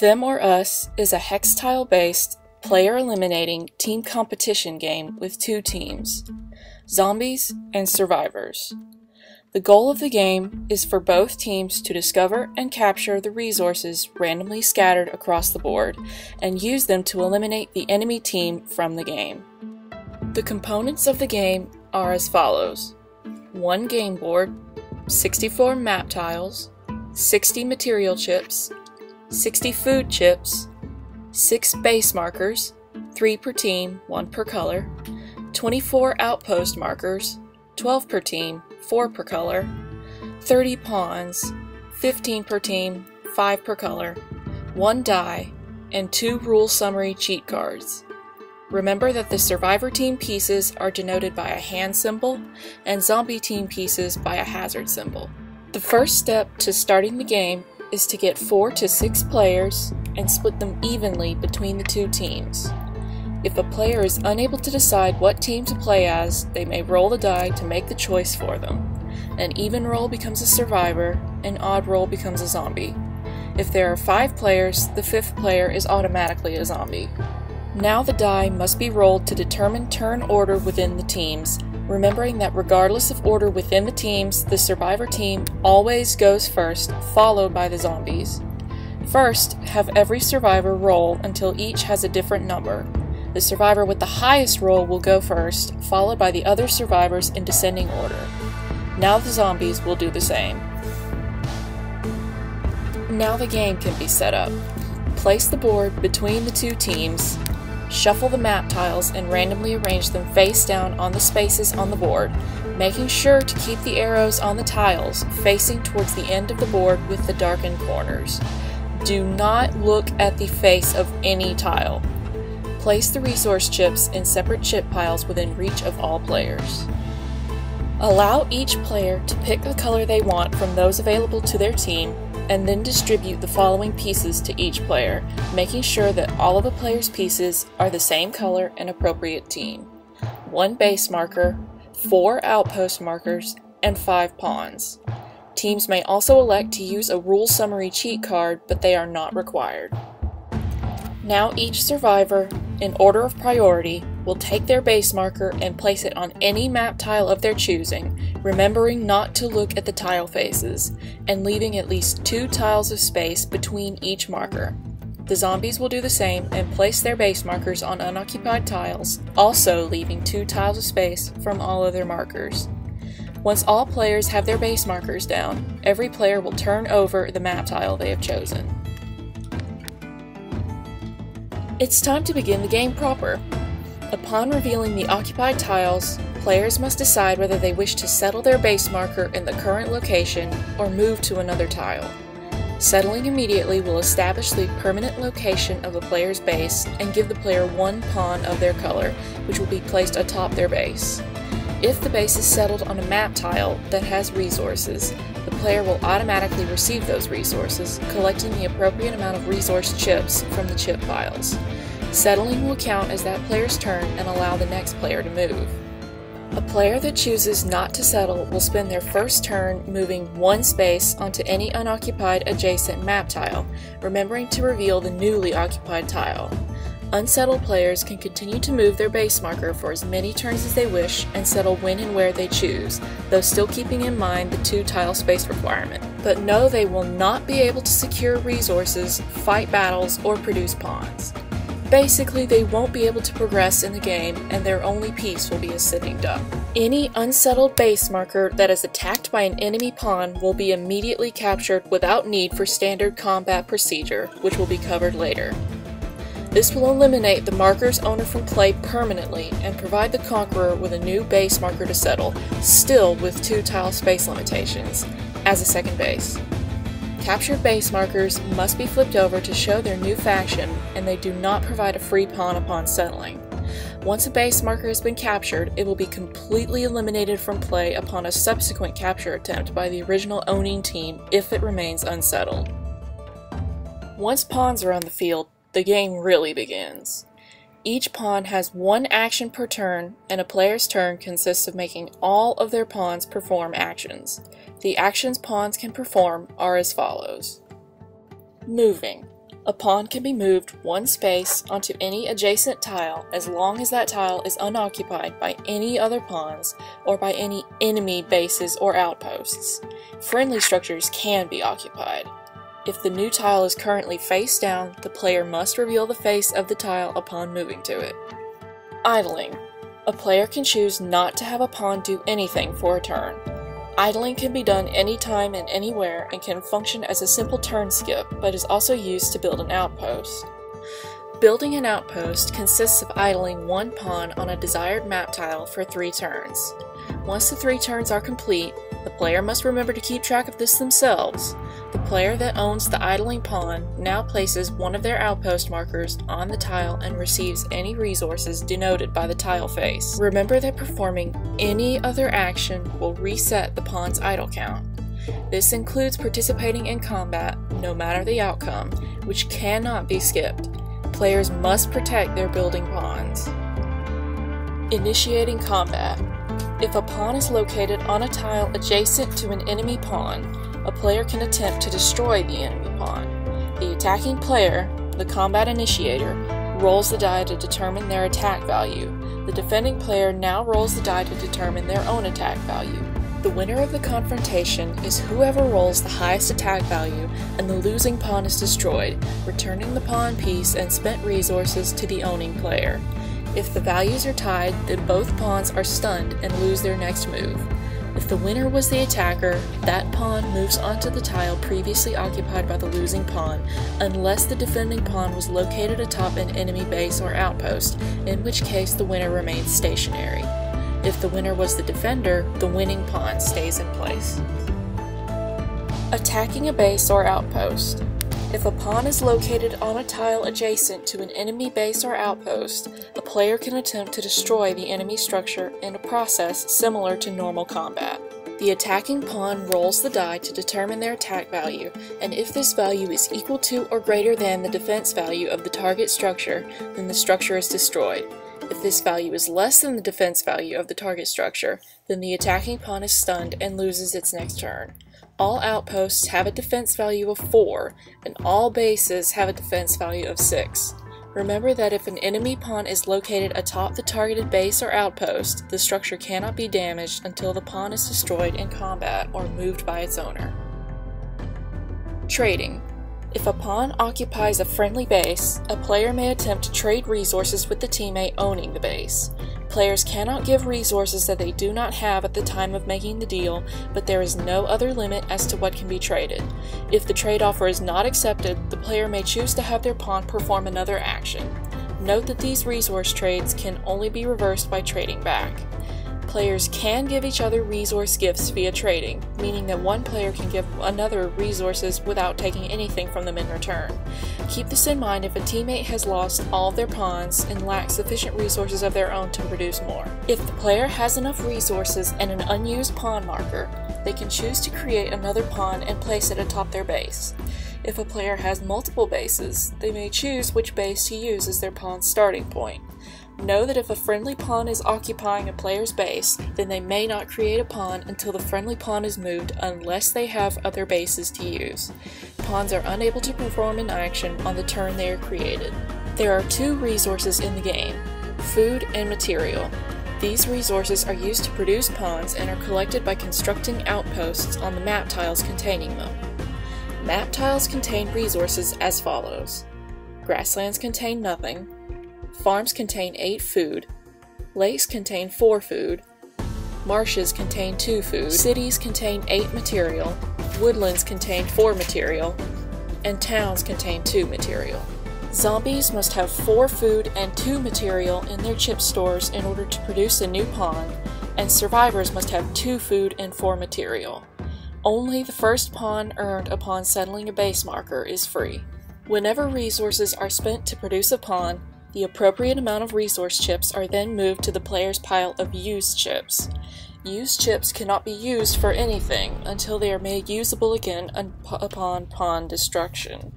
Them or Us is a hex tile based, player eliminating team competition game with two teams zombies and survivors. The goal of the game is for both teams to discover and capture the resources randomly scattered across the board and use them to eliminate the enemy team from the game. The components of the game are as follows one game board, 64 map tiles, 60 material chips, 60 food chips, 6 base markers, 3 per team, 1 per color, 24 outpost markers, 12 per team, 4 per color, 30 pawns, 15 per team, 5 per color, 1 die, and 2 rule summary cheat cards. Remember that the survivor team pieces are denoted by a hand symbol and zombie team pieces by a hazard symbol. The first step to starting the game is to get 4 to 6 players and split them evenly between the two teams. If a player is unable to decide what team to play as, they may roll the die to make the choice for them. An even roll becomes a survivor, an odd roll becomes a zombie. If there are five players, the fifth player is automatically a zombie. Now the die must be rolled to determine turn order within the teams, remembering that regardless of order within the teams, the survivor team always goes first, followed by the zombies. First, have every survivor roll until each has a different number. The survivor with the highest roll will go first, followed by the other survivors in descending order. Now the zombies will do the same. Now the game can be set up. Place the board between the two teams, shuffle the map tiles, and randomly arrange them face down on the spaces on the board, making sure to keep the arrows on the tiles facing towards the end of the board with the darkened corners. Do not look at the face of any tile. Place the resource chips in separate chip piles within reach of all players. Allow each player to pick the color they want from those available to their team, and then distribute the following pieces to each player, making sure that all of a player's pieces are the same color and appropriate team. One base marker, four outpost markers, and five pawns. Teams may also elect to use a rule summary cheat card, but they are not required. Now each survivor, in order of priority, will take their base marker and place it on any map tile of their choosing, remembering not to look at the tile faces, and leaving at least two tiles of space between each marker. The zombies will do the same and place their base markers on unoccupied tiles, also leaving two tiles of space from all other markers. Once all players have their base markers down, every player will turn over the map tile they have chosen. It's time to begin the game proper. Upon revealing the occupied tiles, players must decide whether they wish to settle their base marker in the current location or move to another tile. Settling immediately will establish the permanent location of a player's base and give the player one pawn of their color, which will be placed atop their base. If the base is settled on a map tile that has resources, the player will automatically receive those resources, collecting the appropriate amount of resource chips from the chip piles. Settling will count as that player's turn and allow the next player to move. A player that chooses not to settle will spend their first turn moving one space onto any unoccupied adjacent map tile, remembering to reveal the newly occupied tile. Unsettled players can continue to move their base marker for as many turns as they wish and settle when and where they choose, though still keeping in mind the two tile space requirement. But know they will not be able to secure resources, fight battles, or produce pawns. Basically, they won't be able to progress in the game, and their only piece will be a sitting duck. Any unsettled base marker that is attacked by an enemy pawn will be immediately captured without need for standard combat procedure, which will be covered later. This will eliminate the marker's owner from play permanently and provide the conqueror with a new base marker to settle, still with two tile space limitations, as a second base. Captured base markers must be flipped over to show their new faction, and they do not provide a free pawn upon settling. Once a base marker has been captured, it will be completely eliminated from play upon a subsequent capture attempt by the original owning team if it remains unsettled. Once pawns are on the field, the game really begins. Each pawn has one action per turn, and a player's turn consists of making all of their pawns perform actions. The actions pawns can perform are as follows. Moving. A pawn can be moved one space onto any adjacent tile as long as that tile is unoccupied by any other pawns or by any enemy bases or outposts. Friendly structures can be occupied. If the new tile is currently face down, the player must reveal the face of the tile upon moving to it. Idling. A player can choose not to have a pawn do anything for a turn. Idling can be done anytime and anywhere and can function as a simple turn skip, but is also used to build an outpost. Building an outpost consists of idling one pawn on a desired map tile for three turns. Once the three turns are complete, the player must remember to keep track of this themselves. The player that owns the idling pawn now places one of their outpost markers on the tile and receives any resources denoted by the tile face. Remember that performing any other action will reset the pawn's idle count. This includes participating in combat, no matter the outcome, which cannot be skipped. Players must protect their building pawns. Initiating combat. If a pawn is located on a tile adjacent to an enemy pawn, a player can attempt to destroy the enemy pawn. The attacking player, the combat initiator, rolls the die to determine their attack value. The defending player now rolls the die to determine their own attack value. The winner of the confrontation is whoever rolls the highest attack value, and the losing pawn is destroyed, returning the pawn piece and spent resources to the owning player. If the values are tied, then both pawns are stunned and lose their next move. If the winner was the attacker, that pawn moves onto the tile previously occupied by the losing pawn, unless the defending pawn was located atop an enemy base or outpost, in which case the winner remains stationary. If the winner was the defender, the winning pawn stays in place. Attacking a base or outpost. If a pawn is located on a tile adjacent to an enemy base or outpost, a player can attempt to destroy the enemy structure in a process similar to normal combat. The attacking pawn rolls the die to determine their attack value, and if this value is equal to or greater than the defense value of the target structure, then the structure is destroyed. If this value is less than the defense value of the target structure, then the attacking pawn is stunned and loses its next turn. All outposts have a defense value of 4, and all bases have a defense value of 6. Remember that if an enemy pawn is located atop the targeted base or outpost, the structure cannot be damaged until the pawn is destroyed in combat or moved by its owner. Trading. If a pawn occupies a friendly base, a player may attempt to trade resources with the teammate owning the base. Players cannot give resources that they do not have at the time of making the deal, but there is no other limit as to what can be traded. If the trade offer is not accepted, the player may choose to have their pawn perform another action. Note that these resource trades can only be reversed by trading back. Players can give each other resource gifts via trading, meaning that one player can give another resources without taking anything from them in return. Keep this in mind if a teammate has lost all of their pawns and lacks sufficient resources of their own to produce more. If the player has enough resources and an unused pawn marker, they can choose to create another pawn and place it atop their base. If a player has multiple bases, they may choose which base to use as their pawn's starting point. Know that if a friendly pawn is occupying a player's base, then they may not create a pawn until the friendly pawn is moved unless they have other bases to use. Pawns are unable to perform an action on the turn they are created. There are two resources in the game, food and material. These resources are used to produce pawns and are collected by constructing outposts on the map tiles containing them. Map tiles contain resources as follows. Grasslands contain nothing, Farms contain 8 food. Lakes contain 4 food. Marshes contain 2 food. Cities contain 8 material. Woodlands contain 4 material. And towns contain 2 material. Zombies must have 4 food and 2 material in their chip stores in order to produce a new pawn, and survivors must have 2 food and 4 material. Only the first pawn earned upon settling a base marker is free. Whenever resources are spent to produce a pawn, the appropriate amount of resource chips are then moved to the player's pile of used chips. Used chips cannot be used for anything until they are made usable again upon pawn destruction.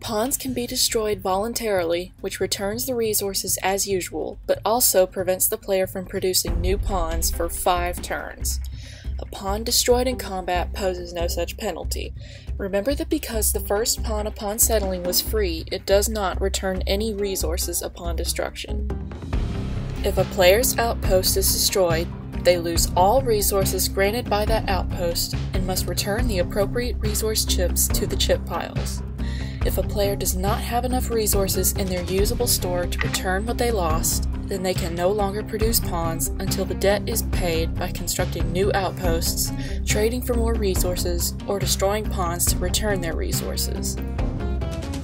Pawns can be destroyed voluntarily, which returns the resources as usual, but also prevents the player from producing new pawns for 5 turns. A pawn destroyed in combat poses no such penalty. Remember that because the first pawn upon settling was free, it does not return any resources upon destruction. If a player's outpost is destroyed, they lose all resources granted by that outpost and must return the appropriate resource chips to the chip piles. If a player does not have enough resources in their usable store to return what they lost, then they can no longer produce pawns until the debt is paid by constructing new outposts, trading for more resources, or destroying pawns to return their resources.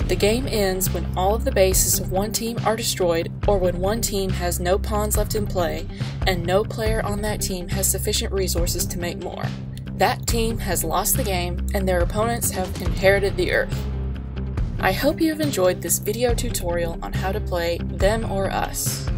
The game ends when all of the bases of one team are destroyed or when one team has no pawns left in play and no player on that team has sufficient resources to make more. That team has lost the game and their opponents have inherited the Earth. I hope you have enjoyed this video tutorial on how to play Them or Us.